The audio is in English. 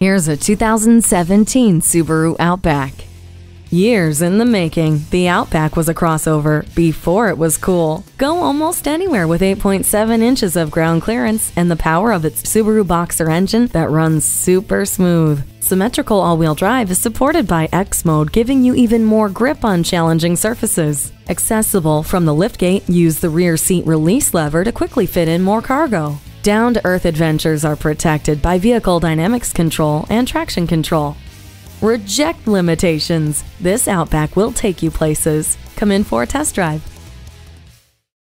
Here's a 2017 Subaru Outback. Years in the making, the Outback was a crossover before it was cool. Go almost anywhere with 8.7 inches of ground clearance and the power of its Subaru Boxer engine that runs super smooth. Symmetrical all-wheel drive is supported by X Mode, giving you even more grip on challenging surfaces. Accessible from the liftgate, use the rear seat release lever to quickly fit in more cargo. Down to earth adventures are protected by vehicle dynamics control and traction control. Reject limitations. This Outback will take you places. Come in for a test drive.